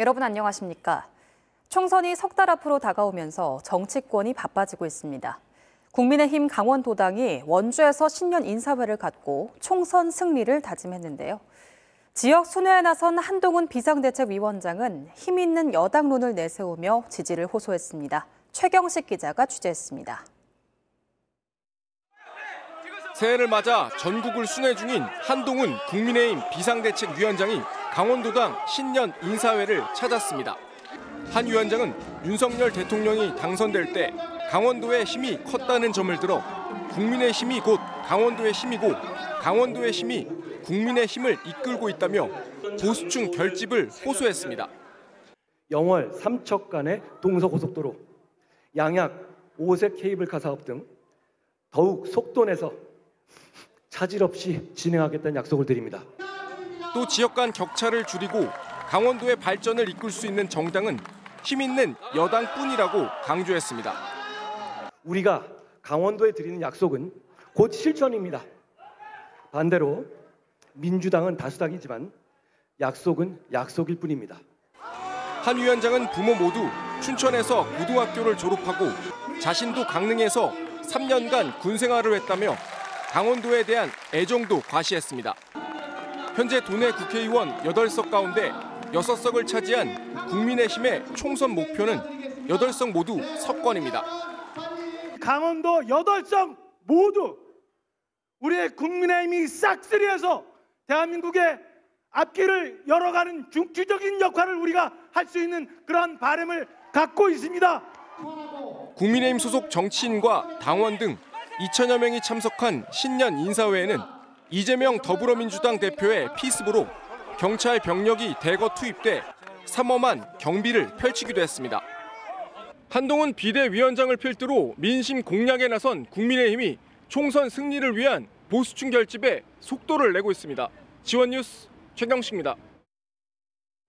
여러분 안녕하십니까? 총선이 석 달 앞으로 다가오면서 정치권이 바빠지고 있습니다. 국민의힘 강원도당이 원주에서 신년 인사회를 갖고 총선 승리를 다짐했는데요. 지역 순회에 나선 한동훈 비상대책위원장은 힘 있는 여당론을 내세우며 지지를 호소했습니다. 최경식 기자가 취재했습니다. 새해를 맞아 전국을 순회 중인 한동훈 국민의힘 비상대책위원장이 강원도당 신년 인사회를 찾았습니다. 한 위원장은 윤석열 대통령이 당선될 때 강원도의 힘이 컸다는 점을 들어 국민의 힘이 곧 강원도의 힘이고 강원도의 힘이 국민의 힘을 이끌고 있다며 보수층 결집을 호소했습니다. 영월 삼척 간의 동서고속도로, 양약 오색 케이블카 사업 등 더욱 속도 내서 차질 없이 진행하겠다는 약속을 드립니다. 또 지역 간 격차를 줄이고 강원도의 발전을 이끌 수 있는 정당은 힘 있는 여당뿐이라고 강조했습니다. 우리가 강원도에 드리는 약속은 곧 실천입니다. 반대로 민주당은 다수당이지만 약속은 약속일 뿐입니다. 한 위원장은 부모 모두 춘천에서 고등학교를 졸업하고 자신도 강릉에서 3년간 군 생활을 했다며 강원도에 대한 애정도 과시했습니다. 현재 도내 국회의원 8석 가운데 6석을 차지한 국민의힘의 총선 목표는 8석 모두 석권입니다. 강원도 8성 모두 우리의 국민의힘이 싹쓸이해서 대한민국의 앞길을 열어가는 중추적인 역할을 우리가 할 수 있는 그런 바람을 갖고 있습니다. 국민의힘 소속 정치인과 당원 등 2천여 명이 참석한 신년 인사회에는 이재명 더불어민주당 대표의 피습으로 경찰 병력이 대거 투입돼 삼엄한 경비를 펼치기도 했습니다. 한동훈 비대위원장을 필두로 민심 공략에 나선 국민의힘이 총선 승리를 위한 보수층 결집에 속도를 내고 있습니다. 지원 뉴스 최경식입니다.